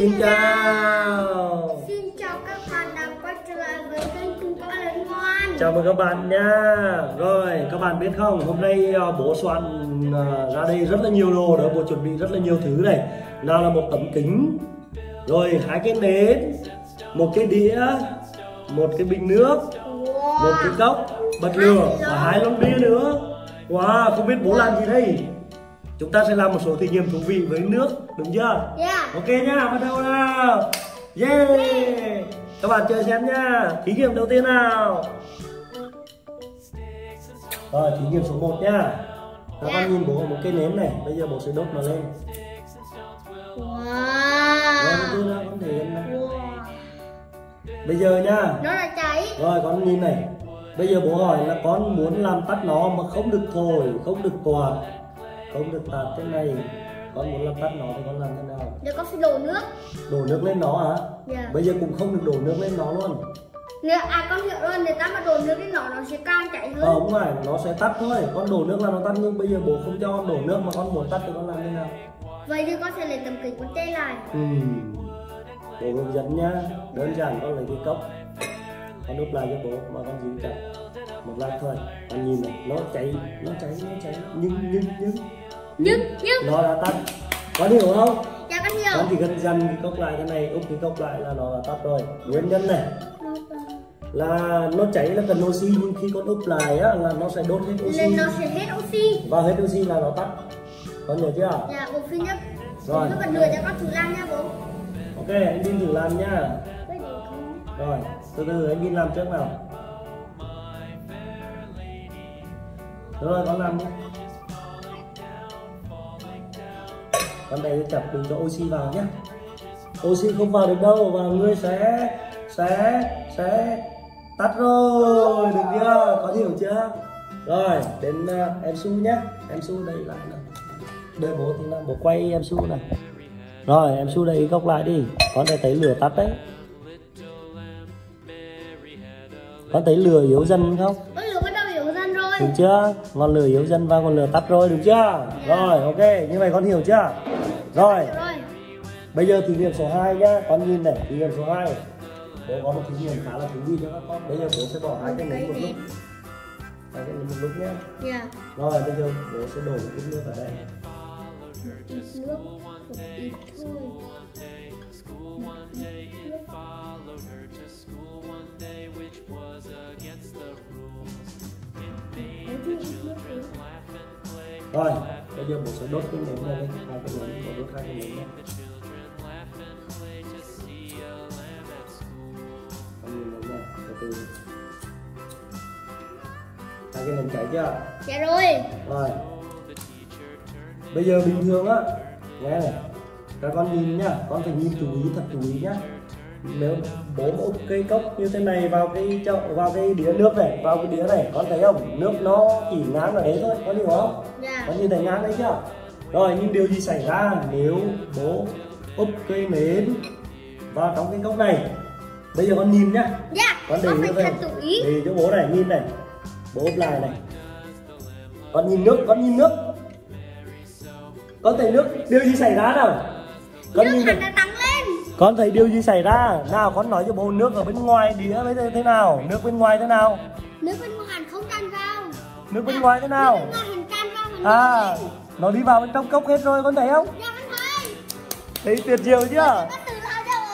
Xin chào. Xin chào các bạn đã quay trở lại với kênh Cùng Có Lớn Ngoan. Chào mừng các bạn nha. Rồi các bạn biết không Hôm nay ờ, bố soạn ờ, ra đây rất là nhiều đồ đó Bố chuẩn bị rất là nhiều thứ này. Nào là một tấm kính Rồi hai cái nến Một cái đĩa Một cái bình nước Wow. Một cái cốc Bật lửa Và hai lon bia nữa. Wow không biết bố làm gì đây Chúng ta sẽ làm một số thí nghiệm thú vị với nước Đúng chưa? Yeah Ok nhá, bắt đầu nào. Yeah. Các bạn chơi xem nhá Thí nghiệm đầu tiên nào. Rồi, thí nghiệm số 1 nhá Các Dạ. bạn nhìn bố một cây nến này. Bây giờ bố sẽ đốt nó lên. Wow. Con Wow. Bây giờ nhá Nó là cháy. Rồi, con nhìn này. Bây giờ bố hỏi là con muốn làm tắt nó mà không được thổi, không được quạt Không được tạt thế này. Con muốn làm tắt nó thì con làm thế nào? Giờ con sẽ đổ nước. Đổ nước lên nó hả? Dạ. Bây giờ cũng không được đổ nước lên nó luôn. Nếu, à con hiểu rồi, nếu ta mà đổ nước lên nó, nó sẽ càng cháy hơn. Ờ, không phải, nó sẽ tắt thôi. Con đổ nước là nó tắt nhưng bây giờ bố không cho con đổ nước mà con muốn tắt thì con làm thế nào? Vậy thì con sẽ lấy tấm kính con che lại. Ừ. Bố hướng dẫn nhá. Đơn giản con lấy cái cốc. Con đút lại cho bố mà con giữ chặt Một lát thôi Con nhìn này, nó cháy, nó cháy, nó cháy. Nhưng, nhưng, nhưng. Nhưng, nhưng. Nó đã tắt. Con hiểu không? Dạ con Con hiểu chỉ cần dằn cái cốc lại cái này, úp cái cốc lại là nó đã tắt rồi. Nguyên nhân này là nó cháy là cần oxy nhưng khi con úp lại á là nó sẽ đốt hết oxy. Nên nó sẽ hết oxy. Và hết oxy là nó tắt. Con nhớ chưa? Dạ bố phi nhất Rồi. Lúc còn lửa cho con thử làm nha bố. Ok anh Vin thử làm con. Rồi từ từ anh Vin làm trước nào rồi con làm nhé. Con này chặt đừng cho oxy vào nhé. Oxy không vào được đâu và ngươi sẽ sẽ sẽ tắt rồi. Được chưa? Có hiểu chưa? Rồi đến uh, em su nhé. Em su đây lại nào. Đợi bố thì làm bố quay em su này rồi em su đây góc lại đi. Con này thấy lửa tắt đấy. Con thấy lửa yếu dần không? Đúng chưa? Ngọn lửa yếu dần và ngọn lửa tắt rồi đúng chưa? Rồi ok như vậy con hiểu chưa? Rồi. Bây giờ thí nghiệm số 2 nhá con nhìn này thí nghiệm số 2 bố có một thí nghiệm khá là thú vị cho các con. Bây giờ bố sẽ bỏ hai cái nến một lúc. Hai cái nến một lúc nhé Dạ. Rồi bây giờ bố sẽ đổ một ít nước vào đây nước Một ít thôi rồi bây giờ bố sẽ đốt cái nến này lên hai cái nến bố đốt hai cái nến này từ hai cái nến cháy chưa? Dạ rồi. Rồi. Bây giờ bình thường á nghe này các con nhìn nhá con phải nhìn chú ý thật chú ý nhá. Nếu bố một cây cốc như thế này vào cái chậu vào cái đĩa nước này vào cái đĩa này con thấy không? Nước nó chỉ ngang ở đấy thôi con hiểu không? Dạ con nhìn thấy ngang đấy chưa? Rồi nhưng điều gì xảy ra nếu bố úp cây nến vào trong cái cốc này? Bây giờ con nhìn nhá. Dạ con để như phải thế thật chú ý. Để cho bố này nhìn này. Bố úp lại này. Con nhìn nước con nhìn nước. Con thấy nước điều gì xảy ra nào? Con Nước nhìn hẳn lên. Con thấy điều gì xảy ra? Nào con nói cho bố nước ở bên ngoài đĩa thế nào? Nước bên ngoài thế nào? Nước bên ngoài không tràn vào. Nước bên ngoài thế nào à nó đi vào bên trong cốc hết rồi con thấy không? Dạ thấy. Tuyệt diệu chưa?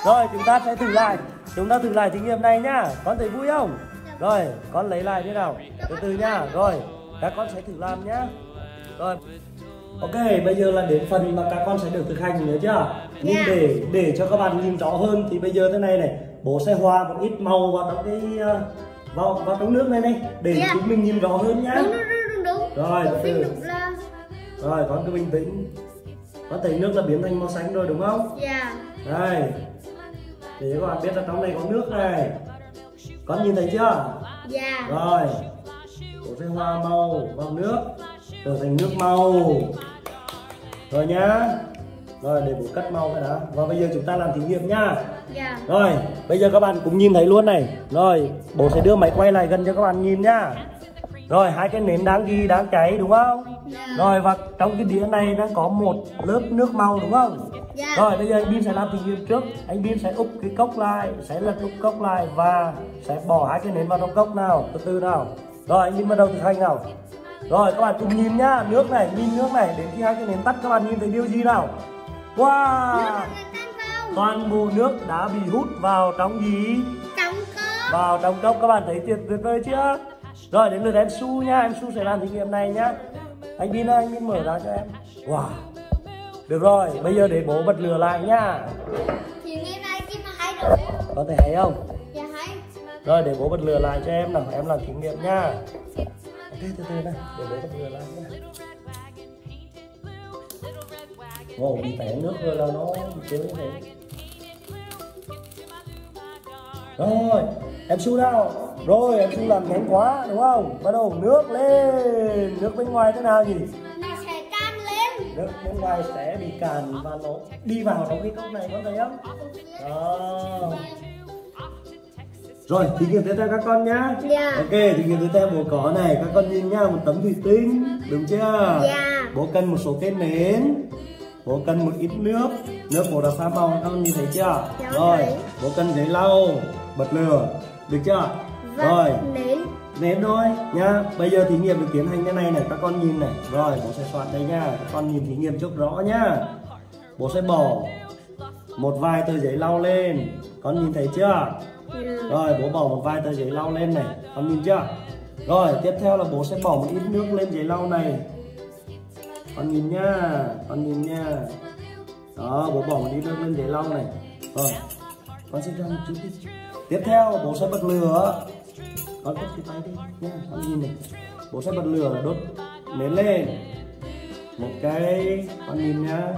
Rồi chúng ta sẽ thử lại. Chúng ta thử lại thí nghiệm này nhá. Con thấy vui không? Rồi con lấy lại thế nào? Từ từ nhá. Rồi các con sẽ thử làm nhá. Rồi. Ok bây giờ là đến phần mà các con sẽ được thực hành nữa chưa? Nhưng Dạ. để để cho các bạn nhìn rõ hơn thì bây giờ thế này này. Bố sẽ hòa một ít màu vào trong cái ờ, vào vào trong nước này này để Dạ. chúng mình nhìn rõ hơn nhá. Đúng đúng đúng đúng Rồi, Bố từ phi từ. đúng là rồi con cứ bình tĩnh. Con thấy nước là biến thành màu xanh rồi đúng không? Dạ. Đây. Để các bạn biết là trong này có nước này. Con nhìn thấy chưa? Dạ. Rồi. Bố sẽ hòa màu vào nước trở thành nước màu. Rồi nhá. Rồi để bố cắt màu cái đã. Và bây giờ chúng ta làm thí nghiệm nhá Dạ. Rồi bây giờ các bạn cũng nhìn thấy luôn này. Rồi bố sẽ đưa máy quay lại gần cho các bạn nhìn nhá rồi hai cái nến đang ghi đang cháy đúng không? Dạ. rồi và trong cái đĩa này đang có một lớp nước màu đúng không? Dạ. rồi bây giờ anh Bin sẽ làm thí nghiệm trước. Anh Bin sẽ úp cái cốc lại sẽ lật úp cốc lại và sẽ bỏ hai cái nến vào trong cốc nào từ từ nào. Rồi anh Bin bắt đầu thực hành nào. Rồi các bạn cùng nhìn nhá nước này nhìn nước này đến khi hai cái nến tắt các bạn nhìn thấy điều gì nào? Wow! Toàn bộ nước đã bị hút vào trong gì? Trong cốc. vào trong cốc các bạn thấy tuyệt tuyệt vời chưa rồi đến lượt em su nha em su sẽ làm thí nghiệm này nhá. Anh Bin ơi, anh Bin mở ra cho em. Wow. Được rồi bây giờ để bố bật lửa lại nhá. Thì này chứ mà hay rồi. có thể thấy không? Dạ hay. rồi để bố bật lửa lại cho em. Nào em làm thí nghiệm nhá. Ok từ từ này. Để bố bật lửa lại nhá. Ồ, bị tẻ nước rồi là nó thế. Rồi, em su nào Rồi, em su làm nhanh quá, đúng không? Bắt đầu nước lên Nước bên ngoài thế nào nhỉ? Nó sẽ tan lên. Nước bên ngoài sẽ bị càn và nó đi vào trong cái cốc này, con thấy không? Đó rồi, thí nghiệm tiếp theo các con nhá Dạ. Ok, thí nghiệm tiếp theo bố có này Các con nhìn nhá, một tấm thủy tinh Đúng chưa? Dạ. Bố cần một số cái nến Bố cần một ít nước Nước bố đã pha màu các con nhìn thấy chưa? Dạ, Rồi, bố cần giấy lau Bật lửa Được chưa? Vâng, Rồi, Nến. nến thôi nha Bây giờ thí nghiệm được tiến hành như này này Các con nhìn này. Rồi, bố sẽ soạn đây nha. Các con nhìn thí nghiệm trước rõ nhá. Bố sẽ bỏ một vài tờ giấy lau lên. Con nhìn thấy chưa? Dạ. Rồi bố bỏ một vài tờ giấy lau lên này. Con nhìn chưa? Rồi tiếp theo là bố sẽ bỏ một ít nước lên giấy lau này. Con nhìn nha Con nhìn nha Đó bố bỏ một ít nước lên giấy lau này. Rồi Con sẽ ra một chút đi. Tiếp theo bố sẽ bật lửa Con cất cái tay đi. Nha Con nhìn này. Bố sẽ bật lửa đốt. Nến lên. Một cây. Con nhìn nha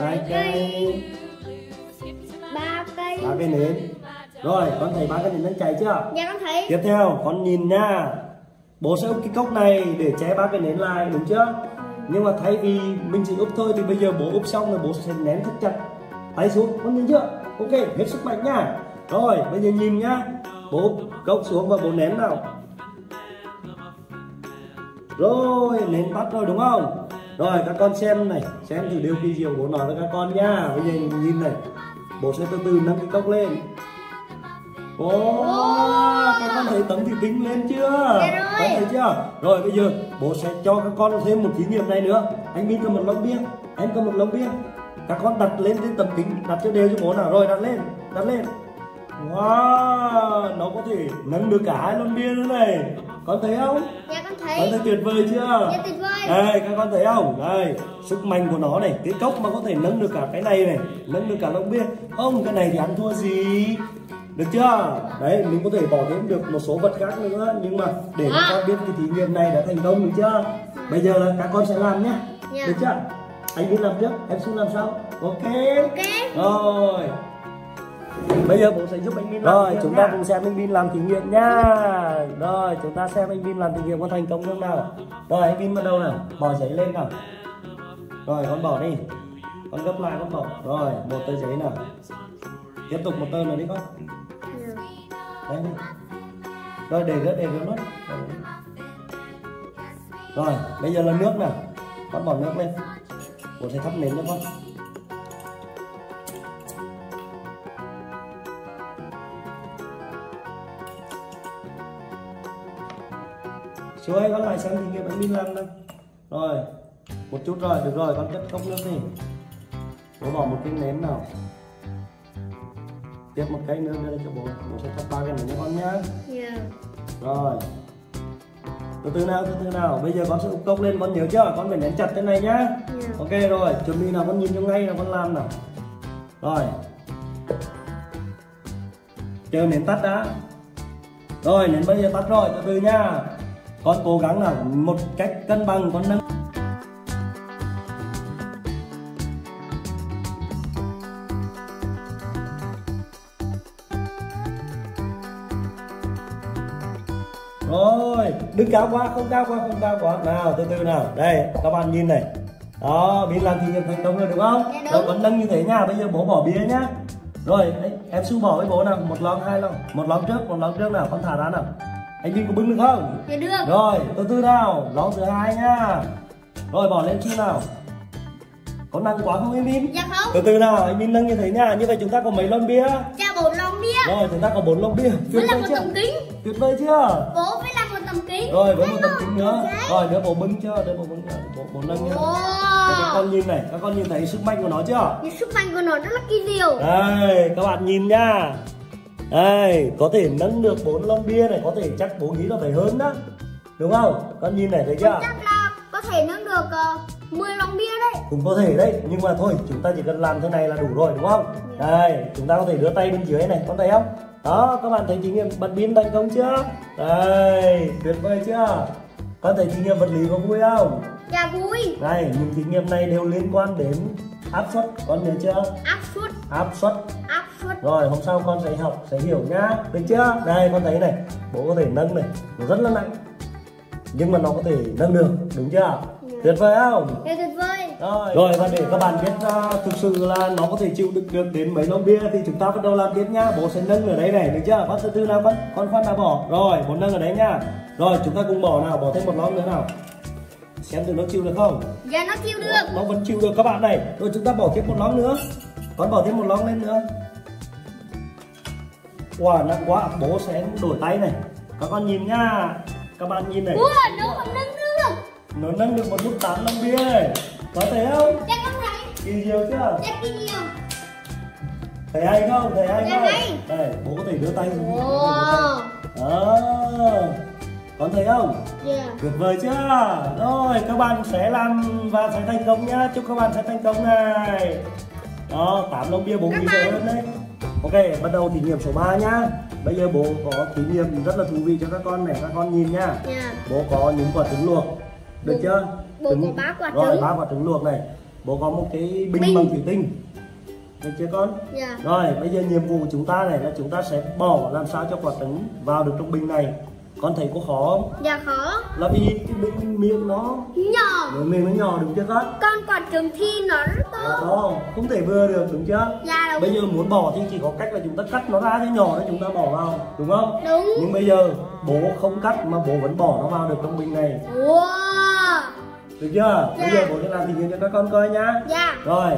Hai cây. Ba cây. ba cái nến. Rồi con thấy ba cái nến đang cháy chưa? Dạ con thấy. tiếp theo con nhìn nha bố sẽ úp cái cốc này để che ba cái nến lại đúng chưa? Nhưng mà thay vì mình chỉ úp thôi thì bây giờ bố úp xong rồi bố sẽ nén thật chặt. Tay xuống. Con nhìn chưa? Ok hết sức mạnh nha. Rồi bây giờ nhìn nhá bố cốc xuống và bố nén nào rồi nến tắt rồi đúng không rồi các con xem này xem thử điều kỳ diệu bố nói với các con nha bây giờ nhìn này bố sẽ từ từ nâng cái cốc lên Ồ, các con thấy tấm thủy tinh lên chưa? Dạ. Con thấy chưa? Rồi bây giờ bố sẽ cho các con thêm một thí nghiệm này nữa. Anh Bin cầm một lon bia, em cầm một lon bia. Các con đặt lên trên tấm kính, đặt cho đều cho bố nào. Rồi đặt lên, đặt lên. Wow, nó có thể nâng được cả hai lon bia nữa này. Con thấy không? Dạ con Con thấy. thấy tuyệt vời chưa? Dạ tuyệt vời. Đây, các con thấy không? Đây, sức mạnh của nó này, cái cốc mà có thể nâng được cả cái này này, nâng được cả lon bia. Không, cái này thì ăn thua gì? Được chưa? Đấy, mình có thể bỏ thêm được một số vật khác nữa nhưng mà để các con biết cái thí nghiệm này đã thành công được chưa? Bây giờ là các con sẽ làm nhé. Dạ. Được chưa? Anh đi làm trước, em xuống làm sau. Ok. Ok. Rồi. Bây giờ bố sẽ giúp anh Bin Rồi, chúng ta cùng xem anh Bin làm thí nghiệm nha. Rồi, chúng ta xem anh Bin làm thí nghiệm có thành công không nào. Rồi, anh Bin bắt đầu nào. Bỏ giấy lên nào. Rồi, con bỏ đi. Con gấp lại con bỏ. Rồi, một tờ giấy nào. Tiếp tục một tờ nữa đi con. Đấy đi. Rồi, để rớt, để rớt mất. Rồi, bây giờ là nước nào. Con bỏ nước lên. Bố sẽ thắp nến cho con. Chú ơi con lại xem thí nghiệm anh Minh làm nào Rồi Một chút rồi được rồi con cất cốc nước đi. Bố bỏ một cái nến nào. Tiếp một cái nữa nữa cho bố. Bố sẽ thắp ba cái nến cho con nhá. Dạ. Rồi. Từ từ nào từ từ nào. Bây giờ con sẽ úp cốc lên con nhớ chưa? Con phải nén chặt thế này nhá. Dạ. Ok rồi. Chuẩn bị nào con nhìn cho ngay là con làm nào. Rồi. Chờ nến tắt đã. Rồi nến bây giờ tắt rồi từ từ nha Con cố gắng là một cách cân bằng con nâng Rồi, đừng cao quá, không cao quá, không cao quá. Nào, từ từ nào. Đây, các bạn nhìn này. Đó, Bin làm thí nghiệm thành công rồi đúng không? Dạ, đúng. Rồi con nâng như thế nha, bây giờ bố bỏ bia nhá. Rồi, đấy, em su bỏ với bố nào, một lon hai lon. Một lon trước, một lon trước nào, con thả ra nào. Anh Vinh có bưng được không? Dạ được. rồi từ từ nào lon thứ hai nha. Rồi bỏ lên chưa nào? Có nặng quá không anh Vinh Dạ không. từ từ nào anh Vinh nâng như thế nha như vậy chúng ta có mấy lon bia? Dạ bốn lon bia. rồi chúng ta có bốn lon bia. Với tuyệt là vời một chưa? tấm kính. tuyệt vời chưa? Bố với là một tấm kính. rồi với một tấm Đấy kính nữa. Đấy. rồi đứa bộ bưng chưa? Đứa bộ bưng chưa bộ, bộ nâng nha. Các con nhìn này các con nhìn thấy sức mạnh của nó chưa? Cái sức mạnh của nó rất là kỳ diệu. đây các bạn nhìn nha đây có thể nâng được bốn lon bia này có thể chắc bố nghĩ là phải hơn đó. Đúng không? Con nhìn này thấy chưa? Chắc là có thể nâng được uh, 10 lon bia đấy. cũng có thể đấy nhưng mà thôi chúng ta chỉ cần làm thế này là đủ rồi đúng không? Đây chúng ta có thể đưa tay bên dưới này con thấy không? Đó các bạn thấy thí nghiệm bật pin thành công chưa? Đây tuyệt vời chưa? Con thấy thí nghiệm vật lý có vui không? Dạ vui. đây những thí nghiệm này đều liên quan đến áp suất con nhớ chưa? Áp suất. áp suất. Áp suất. Rồi hôm sau con sẽ học sẽ hiểu nhá. Được chưa? Đây con thấy này. Bố có thể nâng này. Nó rất là nặng nhưng mà nó có thể nâng được đúng chưa? Tuyệt vời không? Dạ tuyệt vời. rồi, rồi và để các bạn biết uh, thực sự là nó có thể chịu đựng được đến mấy lon bia thì chúng ta bắt đầu làm tiếp nhá. Bố sẽ nâng ở đây này được chưa? Con từ từ nào con? Con khoan đã bỏ. Rồi bố nâng ở đấy nhá. Rồi chúng ta cùng bỏ nào bỏ thêm một lon nữa nào. Xem thử nó chịu được không? Dạ nó chịu được. nó vẫn chịu được các bạn này. Rồi chúng ta bỏ thêm một lon nữa. Con bỏ thêm một lon lên nữa wow nặng quá bố sẽ đổi tay này. Các con nhìn nha các bạn nhìn này. Ủa nó không nâng được. nó nâng được một lúc tám lon bia này có thấy không? Dạ con thấy. kỳ diệu chưa? Dạ kỳ diệu. thấy hay không? Thấy hay không? hay. đây bố có thể đưa tay Wow. đó con thấy không? Dạ. tuyệt vời chưa? Rồi các bạn sẽ làm và sẽ thành công nhá. Chúc các bạn sẽ thành công này. Đó tám lon bia bố bạn- rồi hơn đấy ok bắt đầu thí nghiệm số 3 nhá bây giờ bố có thí nghiệm rất là thú vị cho các con này các con nhìn nhá Dạ. bố có những quả trứng luộc được Bố- chưa bố Trứng- có ba quả rồi trứng. ba quả trứng luộc này bố có một cái bình, Bình. bằng thủy tinh được chưa con Dạ. rồi bây giờ nhiệm vụ của chúng ta này là chúng ta sẽ bỏ làm sao cho quả trứng vào được trong bình này con thấy có khó không Dạ khó. là vì cái bình miệng nó Nhỏ. miệng miệng nó nhỏ đúng chưa con Con quả trứng thì nó rất to. to không thể vừa được đúng chưa Dạ đúng. bây giờ muốn bỏ thì chỉ có cách là chúng ta cắt nó ra cho nhỏ để chúng ta bỏ vào đúng không Đúng. nhưng bây giờ bố không cắt mà bố vẫn bỏ nó vào được trong bình này Wow. được chưa bây Dạ. giờ bố sẽ làm thí nghiệm cho các con coi nhá Dạ. rồi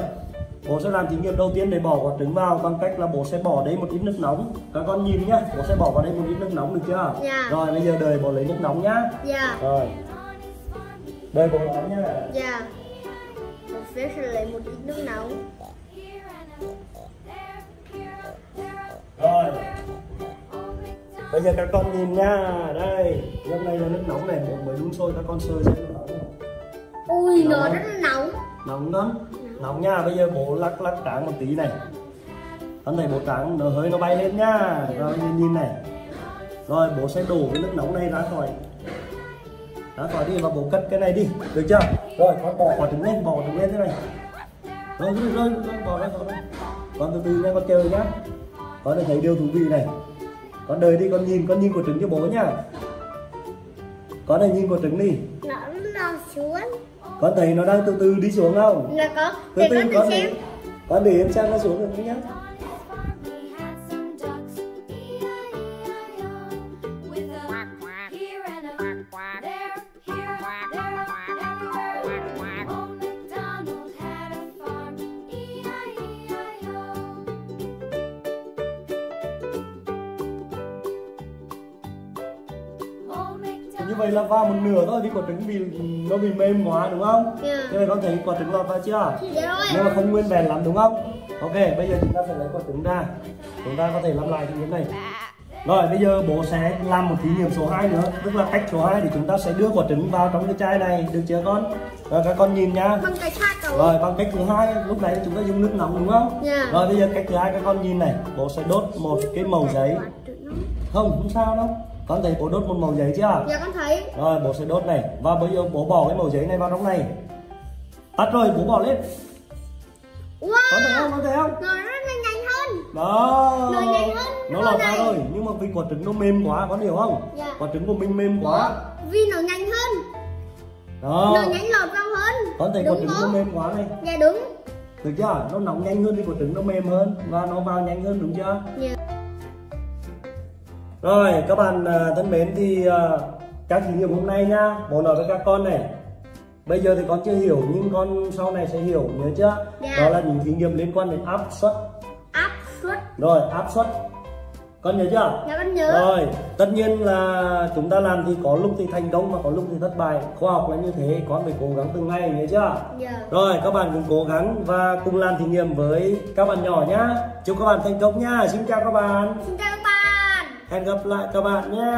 bố sẽ làm thí nghiệm đầu tiên để bỏ quả trứng vào bằng cách là bố sẽ bỏ đây một ít nước nóng các con nhìn nhá bố sẽ bỏ vào đây một ít nước nóng được chưa Dạ. rồi bây giờ đợi bố lấy nước nóng nhá Dạ. rồi đây bố nóng nhá Dạ. Một phía sẽ lấy một ít nước nóng. rồi bây giờ các con nhìn nha đây lúc này là nước nóng này bố mới đun sôi các con sơi xem Ui nó rất là nóng. nóng lắm nóng nha bây giờ bố lắc lắc tráng một tí này. Con thấy bố tráng nó hơi nó bay lên nha. Rồi nhìn nhìn này. Rồi bố sẽ đổ cái nước nóng này ra khỏi ra khỏi đi và bố cất cái này đi. Được chưa? Rồi con bỏ. Quả trứng lên bỏ trứng lên thế này. Rồi rồi rồi, rồi bỏ ra bỏ ra con từ từ nha con chờ nhá. Con được thấy điều thú vị này. Con đợi đi con nhìn con nhìn quả trứng cho bố nhá. Con này nhìn quả trứng đi. Nó nó xuống. Con thấy nó đang từ từ đi xuống không Là có. từ Để từ con con xem. con để em xem nó xuống được nhá như vậy là vào một nửa thôi vì quả trứng bị nó bị mềm quá đúng không? Dạ. như vậy con thấy quả trứng lọt vào chưa? Dạ rồi. nhưng mà không nguyên vẹn lắm đúng không? Ok bây giờ chúng ta sẽ lấy quả trứng ra. Chúng ta có thể làm lại thí nghiệm này. Rồi bây giờ bố sẽ làm một thí nghiệm số 2 nữa tức là cách số 2 thì chúng ta sẽ đưa quả trứng vào trong cái chai này được chưa con? Rồi các con nhìn Bằng cậu. rồi bằng cách thứ hai lúc nãy chúng ta dùng nước nóng đúng không? Dạ. rồi bây giờ cách thứ hai các con nhìn này. Bố sẽ đốt một cái màu giấy. Không không sao đâu con thấy bố đốt một màu giấy chưa Dạ con thấy. rồi bố sẽ đốt này và bây giờ bố bỏ cái màu giấy này vào trong này tắt rồi bố bỏ lên có thấy Wow. không có thấy không Nó rất là nhanh hơn. đó Nó nhanh hơn nó con lọt ra rồi nhưng mà vì quả trứng nó mềm quá có hiểu không Dạ. quả trứng của mình mềm quá Vì nó nhanh hơn. đó Nó nhanh lọt vào hơn. con thấy quả Đúng trứng nó không? mềm quá này Dạ đúng. được chưa nó nóng nhanh hơn thì quả trứng nó mềm hơn và nó vào nhanh hơn đúng chưa Dạ. Rồi các bạn à, thân mến thì à, các thí nghiệm hôm nay nhá bố nói với các con này. Bây giờ thì con chưa hiểu nhưng con sau này sẽ hiểu nhớ chưa? Dạ. đó là những thí nghiệm liên quan đến áp suất. Áp suất. Rồi áp suất. Con nhớ chưa? Dạ con nhớ. Rồi tất nhiên là chúng ta làm thì có lúc thì thành công mà có lúc thì thất bại. Khoa học là như thế con phải cố gắng từng ngày nhớ chưa? Dạ. Rồi các bạn cùng cố gắng và cùng làm thí nghiệm với các bạn nhỏ nhá. Chúc các bạn thành công nhá xin chào các bạn. Xin chào các bạn hẹn gặp lại các bạn nhé.